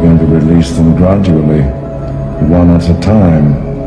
going to release them gradually, one at a time.